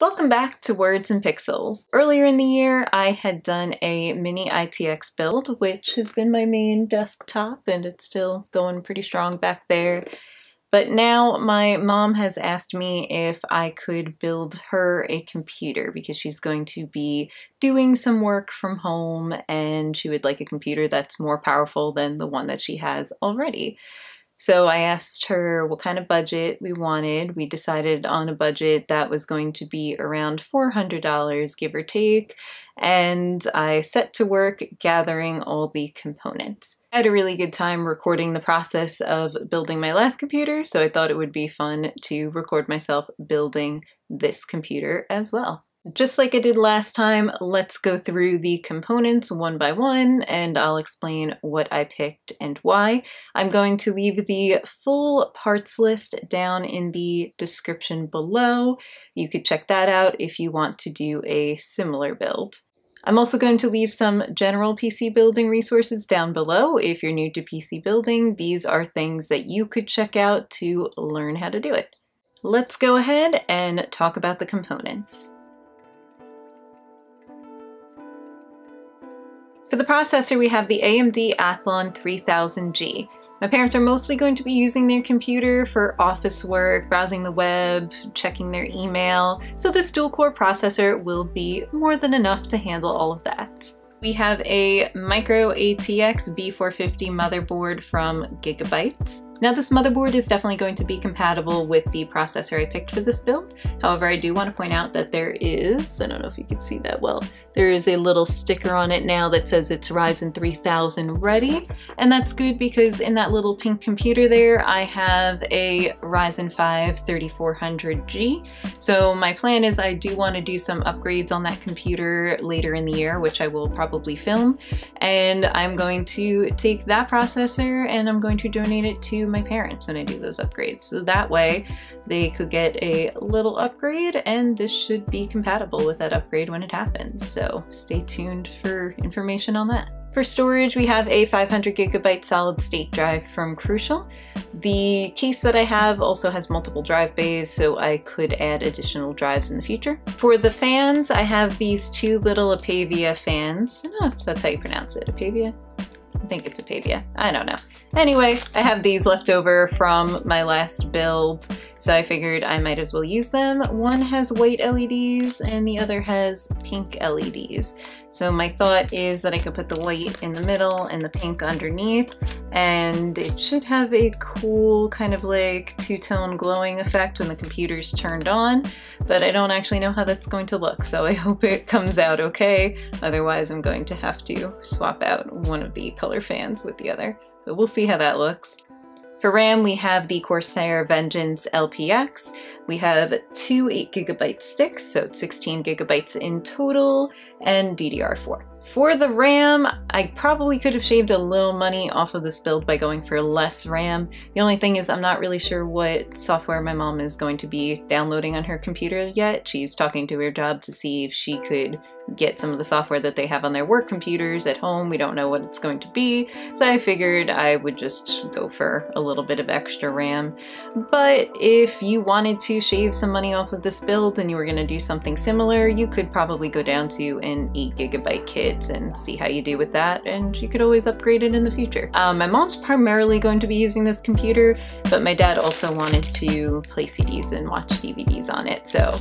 Welcome back to Words and Pixels. Earlier in the year, I had done a mini ITX build, which has been my main desktop, and it's still going pretty strong back there. But now my mom has asked me if I could build her a computer because she's going to be doing some work from home and she would like a computer that's more powerful than the one that she has already. So I asked her what kind of budget we wanted. We decided on a budget that was going to be around $400, give or take, and I set to work gathering all the components. I had a really good time recording the process of building my last computer, so I thought it would be fun to record myself building this computer as well. Just like I did last time, let's go through the components one by one and I'll explain what I picked and why. I'm going to leave the full parts list down in the description below. You could check that out if you want to do a similar build. I'm also going to leave some general PC building resources down below. If you're new to PC building, these are things that you could check out to learn how to do it. Let's go ahead and talk about the components. For the processor, we have the AMD Athlon 3000G. My parents are mostly going to be using their computer for office work, browsing the web, checking their email, so this dual-core processor will be more than enough to handle all of that. We have a Micro ATX B450 motherboard from Gigabyte. Now this motherboard is definitely going to be compatible with the processor I picked for this build. However, I do want to point out that there is, I don't know if you can see that well, there is a little sticker on it now that says it's Ryzen 3000 ready. And that's good because in that little pink computer there, I have a Ryzen 5 3400G. So my plan is I do want to do some upgrades on that computer later in the year, which I will probably film. And I'm going to take that processor and I'm going to donate it to my parents when I do those upgrades. So that way they could get a little upgrade and this should be compatible with that upgrade when it happens. So stay tuned for information on that. For storage, we have a 500 gigabyte solid state drive from Crucial. The case that I have also has multiple drive bays, so I could add additional drives in the future. For the fans, I have these two little Apevia fans. I don't know if that's how you pronounce it, Apevia? I think it's Apevia. I don't know. Anyway, I have these left over from my last build, so I figured I might as well use them. One has white LEDs and the other has pink LEDs. So my thought is that I could put the white in the middle and the pink underneath, and it should have a cool kind of like two-tone glowing effect when the computer's turned on, but I don't actually know how that's going to look, so I hope it comes out okay. Otherwise, I'm going to have to swap out one of the fans with the other. So we'll see how that looks. For RAM, we have the Corsair Vengeance LPX. We have two 8GB sticks, so it's 16 gigabytes in total, and DDR4. For the RAM, I probably could have shaved a little money off of this build by going for less RAM. The only thing is I'm not really sure what software my mom is going to be downloading on her computer yet. She's talking to her job to see if she could get some of the software that they have on their work computers at home. We don't know what it's going to be, so I figured I would just go for a little bit of extra RAM. But if you wanted to shave some money off of this build and you were going to do something similar, you could probably go down to an 8 gigabyte kit and see how you do with that, and you could always upgrade it in the future. Um, my mom's primarily going to be using this computer, but my dad also wanted to play CDs and watch DVDs on it, so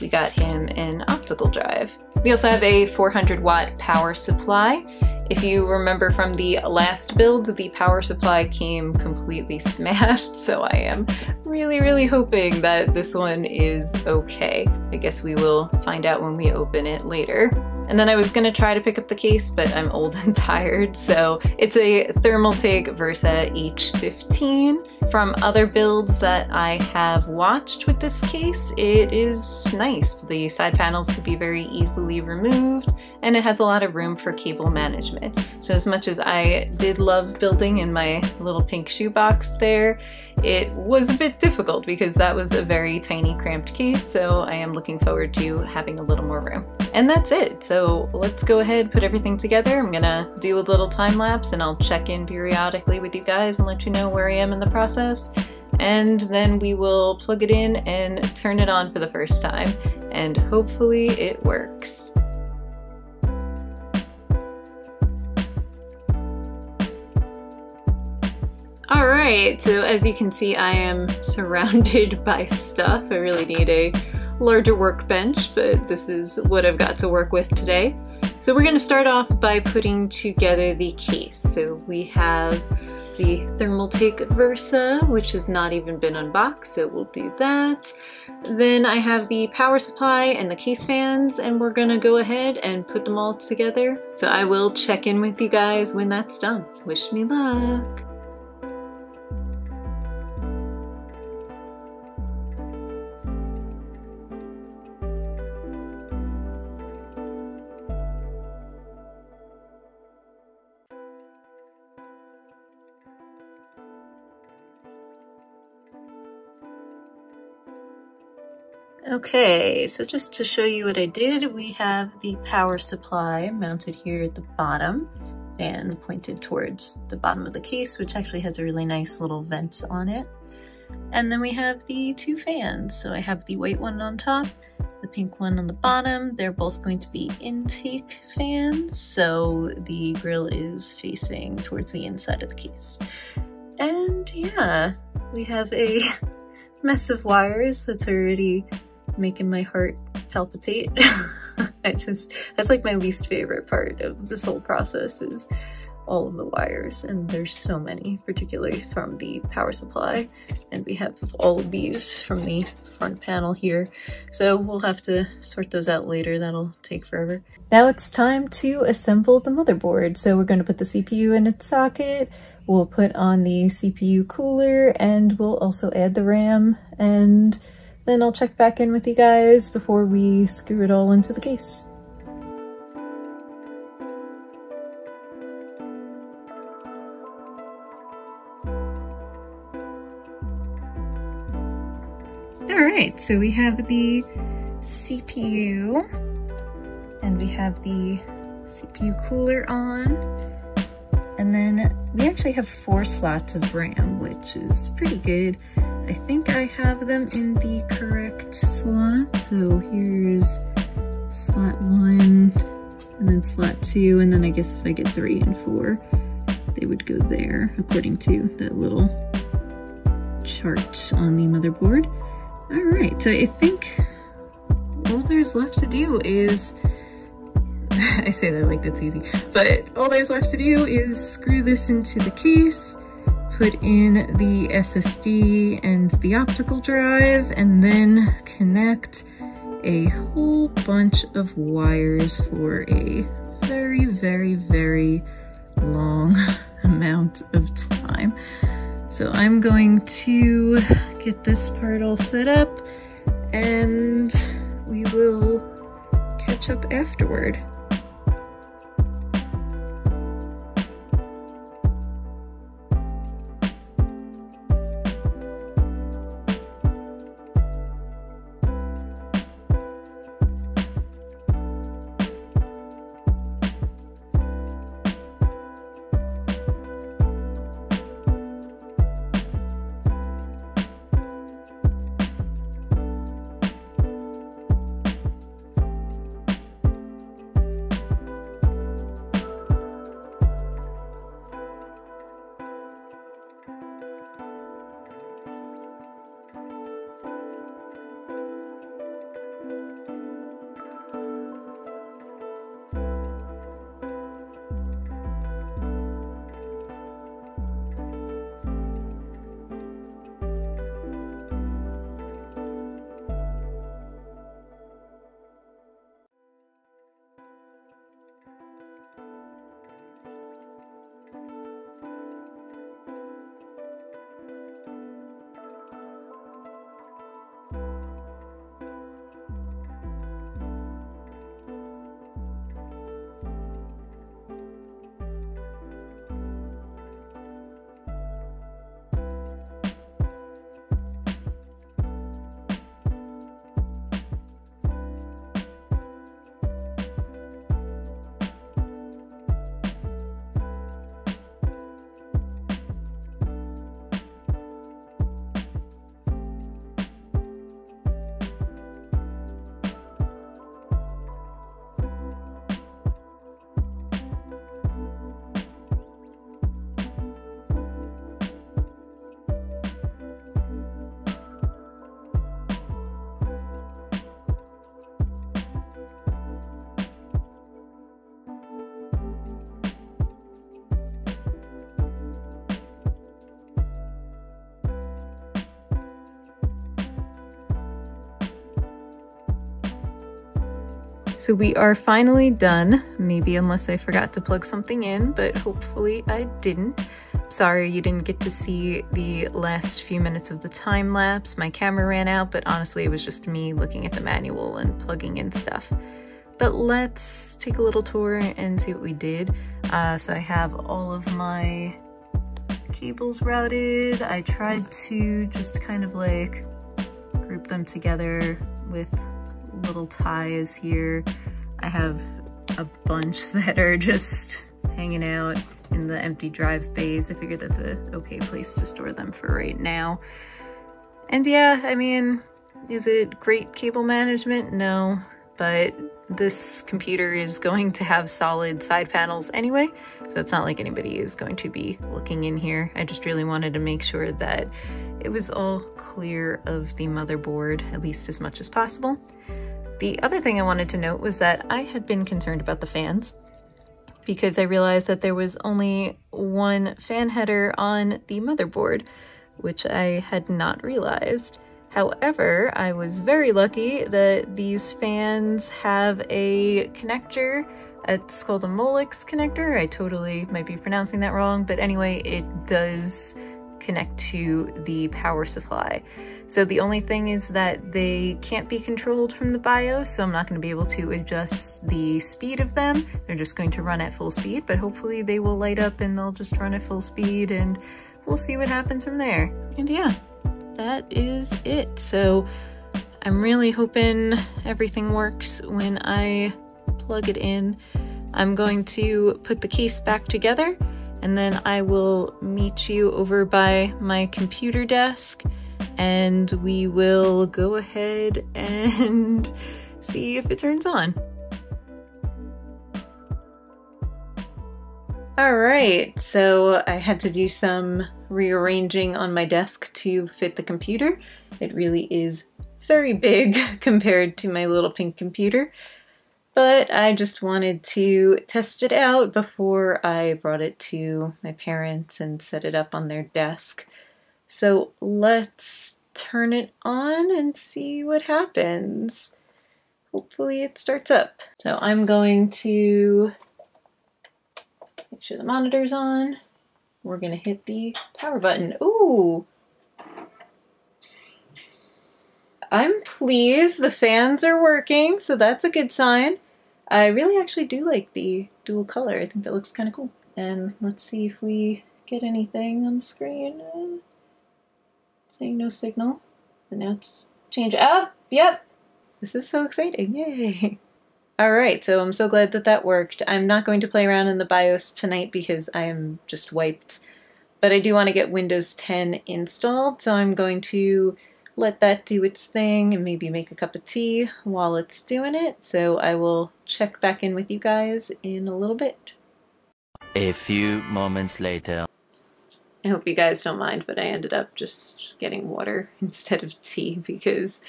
we got him an optical drive. We also have a 400 watt power supply. If you remember from the last build, the power supply came completely smashed, so I am really, really hoping that this one is okay. I guess we will find out when we open it later. And then I was gonna try to pick up the case, but I'm old and tired, so it's a Thermaltake Versa H15. From other builds that I have watched with this case, it is nice. The side panels could be very easily removed, and it has a lot of room for cable management. So as much as I did love building in my little pink shoebox there, it was a bit difficult because that was a very tiny cramped case, so I am looking forward to having a little more room. And that's it. So let's go ahead, put everything together. I'm gonna do a little time lapse and I'll check in periodically with you guys and let you know where I am in the process. and then we will plug it in and turn it on for the first time, and hopefully it works. Alright, so as you can see I am surrounded by stuff. I really need a larger workbench, but this is what I've got to work with today. So we're going to start off by putting together the case. So we have the Thermaltake Versa, which has not even been unboxed, so we'll do that. Then I have the power supply and the case fans, and we're gonna go ahead and put them all together. So I will check in with you guys when that's done. Wish me luck! Okay, so just to show you what I did, we have the power supply mounted here at the bottom and pointed towards the bottom of the case, which actually has a really nice little vent on it. And then we have the two fans. So I have the white one on top, the pink one on the bottom. They're both going to be intake fans, so the grill is facing towards the inside of the case. And yeah, we have a mess of wires that's already making my heart palpitate. I just, that's like my least favorite part of this whole process is all of the wires and there's so many, particularly from the power supply. And we have all of these from the front panel here. So we'll have to sort those out later. That'll take forever. Now it's time to assemble the motherboard. So we're going to put the CPU in its socket. We'll put on the CPU cooler and we'll also add the RAM and then I'll check back in with you guys before we screw it all into the case. Alright, so we have the CPU and we have the CPU cooler on and then we actually have four slots of RAM which is pretty good I think I have them in the correct slot. So here's slot one and then slot two. And then I guess if I get three and four, they would go there according to that little chart on the motherboard. All right, so I think all there's left to do is, I say that like that's easy, but all there's left to do is screw this into the case, put in the SSD and the optical drive and then connect a whole bunch of wires for a very, very, very long amount of time. So I'm going to get this part all set up and we will catch up afterward. So we are finally done, maybe unless I forgot to plug something in, but hopefully I didn't. Sorry you didn't get to see the last few minutes of the time lapse. My camera ran out, but honestly it was just me looking at the manual and plugging in stuff. But let's take a little tour and see what we did. Uh, so I have all of my cables routed. I tried to just kind of like group them together with little ties here. I have a bunch that are just hanging out in the empty drive bays. I figured that's a okay place to store them for right now. And yeah, I mean, is it great cable management? No, but this computer is going to have solid side panels anyway, so it's not like anybody is going to be looking in here. I just really wanted to make sure that it was all clear of the motherboard, at least as much as possible. The other thing I wanted to note was that I had been concerned about the fans because I realized that there was only one fan header on the motherboard, which I had not realized. However, I was very lucky that these fans have a connector. It's called a Molex connector. I totally might be pronouncing that wrong, but anyway, it does connect to the power supply. So the only thing is that they can't be controlled from the BIOS, so I'm not going to be able to adjust the speed of them. They're just going to run at full speed, but hopefully they will light up and they'll just run at full speed and we'll see what happens from there. And yeah, that is it. So I'm really hoping everything works when I plug it in. I'm going to put the case back together and then I will meet you over by my computer desk and we will go ahead and see if it turns on. All right, so I had to do some rearranging on my desk to fit the computer. It really is very big compared to my little pink computer but I just wanted to test it out before I brought it to my parents and set it up on their desk. So let's turn it on and see what happens. Hopefully it starts up. So I'm going to make sure the monitor's on. We're gonna hit the power button. Ooh! I'm pleased the fans are working, so that's a good sign. I really actually do like the dual color. I think that looks kind of cool. And let's see if we get anything on the screen. Uh, saying no signal. And now it's change. Oh, yep. This is so exciting. Yay. All right, so I'm so glad that that worked. I'm not going to play around in the BIOS tonight because I am just wiped. But I do want to get Windows 10 installed, so I'm going to let that do its thing and maybe make a cup of tea while it's doing it. So I will check back in with you guys in a little bit. A few moments later. I hope you guys don't mind, but I ended up just getting water instead of tea because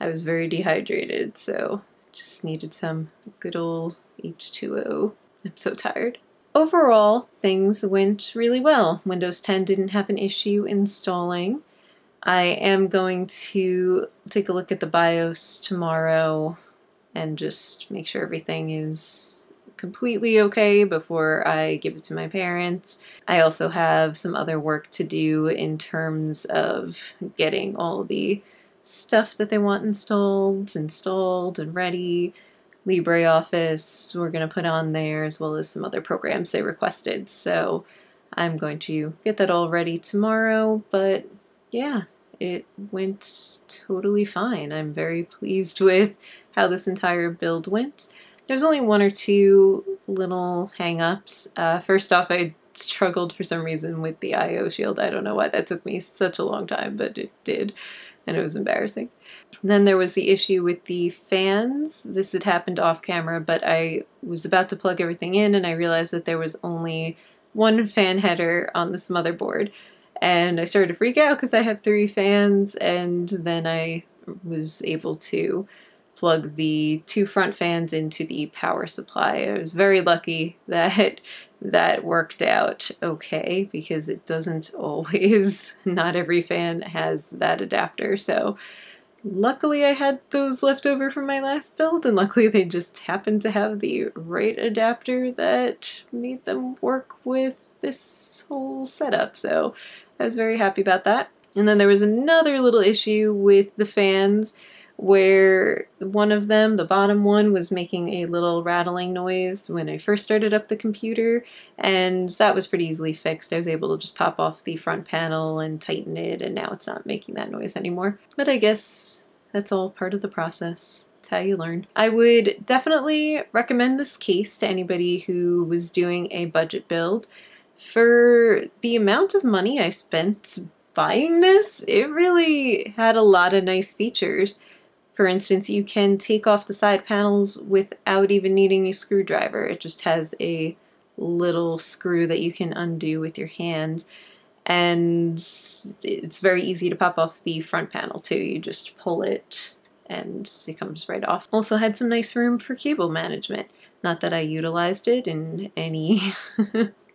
I was very dehydrated, so just needed some good old H2O. I'm so tired. Overall, things went really well. Windows 10 didn't have an issue installing. I am going to take a look at the BIOS tomorrow and just make sure everything is completely okay before I give it to my parents. I also have some other work to do in terms of getting all the stuff that they want installed, installed and ready. LibreOffice we're going to put on there as well as some other programs they requested. So I'm going to get that all ready tomorrow, but yeah, it went totally fine. I'm very pleased with how this entire build went. There's only one or two little hang-ups. Uh, first off, I struggled for some reason with the IO shield. I don't know why that took me such a long time, but it did, and it was embarrassing. Then there was the issue with the fans. This had happened off camera, but I was about to plug everything in and I realized that there was only one fan header on this motherboard and I started to freak out because I have three fans, and then I was able to plug the two front fans into the power supply. I was very lucky that that worked out okay because it doesn't always, not every fan has that adapter. So luckily I had those left over from my last build, and luckily they just happened to have the right adapter that made them work with this whole setup, so I was very happy about that. And then there was another little issue with the fans where one of them, the bottom one, was making a little rattling noise when I first started up the computer, and that was pretty easily fixed. I was able to just pop off the front panel and tighten it, and now it's not making that noise anymore. But I guess that's all part of the process. It's how you learn. I would definitely recommend this case to anybody who was doing a budget build. For the amount of money I spent buying this, it really had a lot of nice features. For instance, you can take off the side panels without even needing a screwdriver. It just has a little screw that you can undo with your hands. And it's very easy to pop off the front panel too. You just pull it and it comes right off. Also had some nice room for cable management. Not that I utilized it in any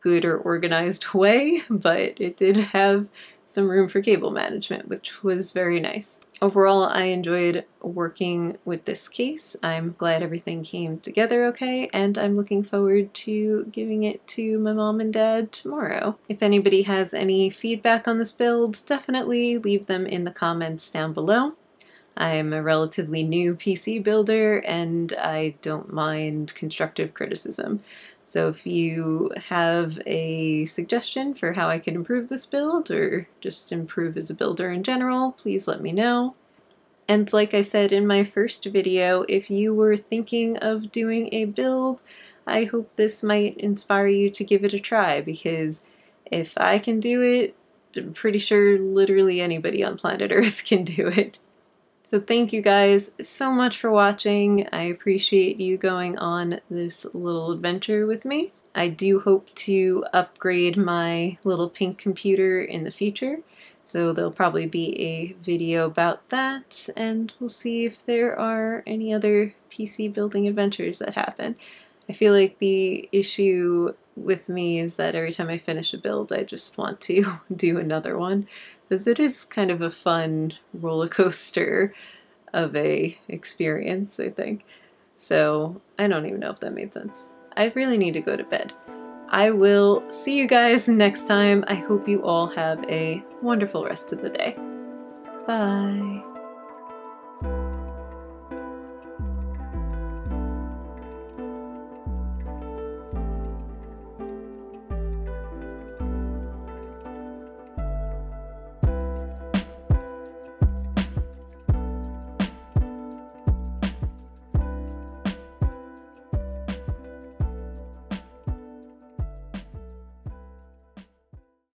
good or organized way, but it did have some room for cable management, which was very nice. Overall, I enjoyed working with this case. I'm glad everything came together okay, and I'm looking forward to giving it to my mom and dad tomorrow. If anybody has any feedback on this build, definitely leave them in the comments down below. I'm a relatively new PC builder and I don't mind constructive criticism. So if you have a suggestion for how I can improve this build or just improve as a builder in general, please let me know. And like I said in my first video, if you were thinking of doing a build, I hope this might inspire you to give it a try because if I can do it, I'm pretty sure literally anybody on planet Earth can do it. So thank you guys so much for watching. I appreciate you going on this little adventure with me. I do hope to upgrade my little pink computer in the future. So there'll probably be a video about that and we'll see if there are any other PC building adventures that happen. I feel like the issue with me is that every time I finish a build I just want to do another one because it is kind of a fun roller coaster of a experience, I think. So I don't even know if that made sense. I really need to go to bed. I will see you guys next time. I hope you all have a wonderful rest of the day. Bye.